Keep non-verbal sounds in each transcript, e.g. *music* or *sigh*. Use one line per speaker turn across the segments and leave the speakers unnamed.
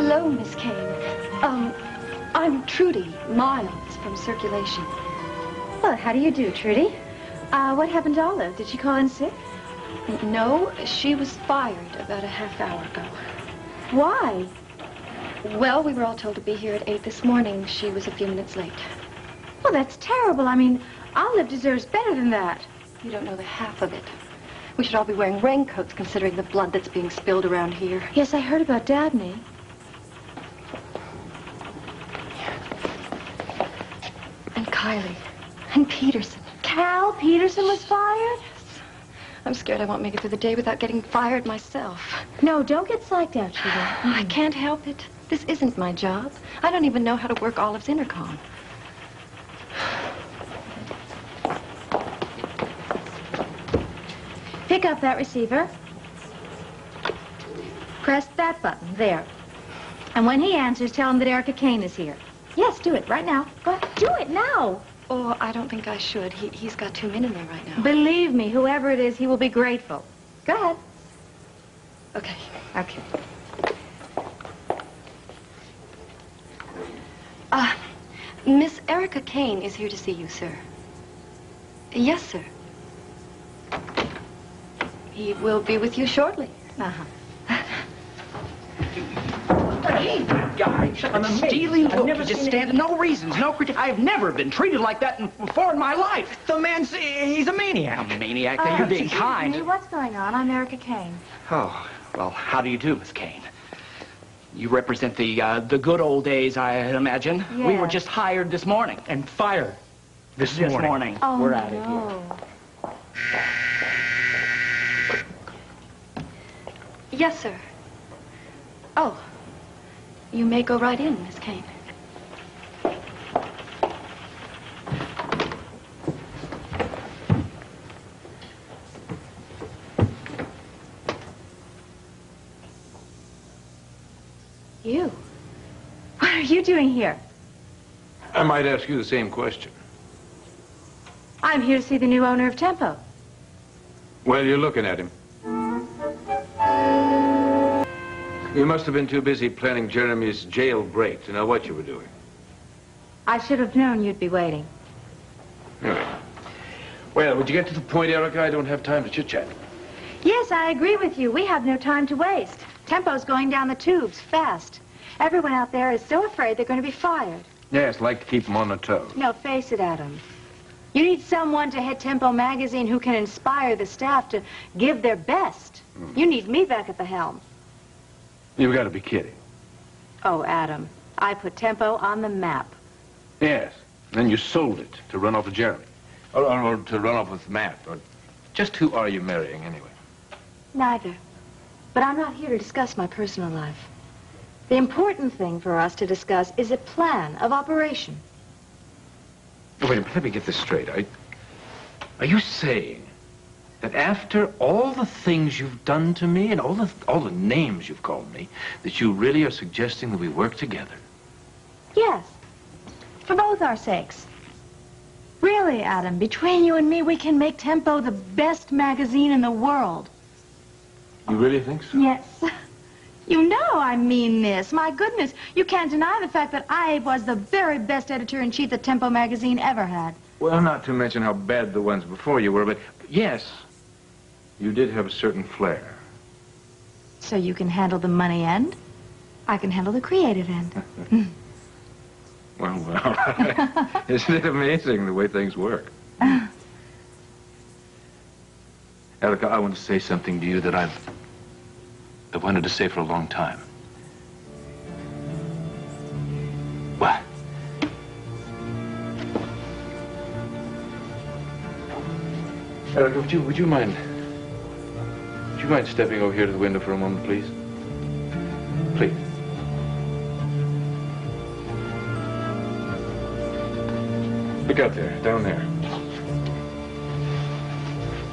Hello, Miss Kane. Um, I'm Trudy Miles from Circulation.
Well, how do you do, Trudy? Uh, what happened to Olive? Did she call in sick?
No, she was fired about a half hour ago.
Why?
Well, we were all told to be here at 8 this morning. She was a few minutes late.
Well, that's terrible. I mean, Olive deserves better than that.
You don't know the half of it. We should all be wearing raincoats considering the blood that's being spilled around here.
Yes, I heard about Dabney.
And Kylie. And Peterson.
Cal Peterson was fired?
I'm scared I won't make it through the day without getting fired myself.
No, don't get psyched out, Trudy. *sighs*
I can't help it. This isn't my job. I don't even know how to work Olive's intercom.
Pick up that receiver. Press that button, there. And when he answers, tell him that Erica Kane is here. Yes, do it right now. Go ahead. Do it now.
Oh, I don't think I should. He, he's got two men in there right now.
Believe me, whoever it is, he will be grateful. Go ahead.
Okay.
Okay.
Uh, Miss Erica Kane is here to see you, sir. Yes, sir. He will be with you shortly.
Uh-huh. *laughs*
Hey, guy, I'm a steely look. You just stand no reasons, no critique. I've never been treated like that in, before in my life.
The man's, he's a maniac.
A maniac, then you're being
excuse
kind.
me, what's going on? I'm Erica Kane.
Oh, well, how do you do, Miss Kane? You represent the, uh, the good old days, I imagine. We were just hired this morning.
And fired this,
This
morning.
morning.
Oh,
We're out of here.
no.
Yes, sir. Oh, you may go right in, Miss Kane.
You? What are you doing here?
I might ask you the same question.
I'm here to see the new owner of Tempo.
Well, you're looking at him. You must have been too busy planning Jeremy's jail break to know what you were doing.
I should have known you'd be waiting.
Anyway. Well, would you get to the point, Erica? I don't have time to chit-chat.
Yes, I agree with you. We have no time to waste. Tempo's going down the tubes fast. Everyone out there is so afraid they're going to be fired.
Yes, like to keep them on their toes.
No, face it, Adam. You need someone to head Tempo magazine who can inspire the staff to give their best. Hmm. You need me back at the helm.
You've got to be kidding.
Oh, Adam, I put Tempo on the map.
Yes. Then you sold it to run off with Jeremy. Or, or, or to run off with Matt. Or just who are you marrying, anyway?
Neither. But I'm not here to discuss my personal life. The important thing for us to discuss is a plan of operation.
Wait a minute, let me get this straight. Are, are you saying that after all the things you've done to me and all the, all the names you've called me, that you really are suggesting that we work together?
Yes. For both our sakes. Really, Adam, between you and me, we can make Tempo the best magazine in the world.
You really think so?
Yes. *laughs* You know I mean this. My goodness, you can't deny the fact that I was the very best editor-in-chief that Tempo magazine ever had.
Well, not to mention how bad the ones before you were, but yes, you did have a certain flair.
So you can handle the money end. I can handle the creative end. *laughs*
Well, well, *laughs* isn't it amazing the way things work? *laughs* Erica, I want to say something to you that I've, I've wanted to say for a long time. What? Erica, would you, would you mind, would you mind stepping over here to the window for a moment, please? Please. Look out there, down there.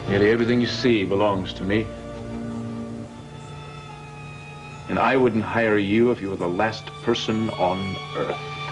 Nearly everything you see belongs to me. And I wouldn't hire you if you were the last person on earth.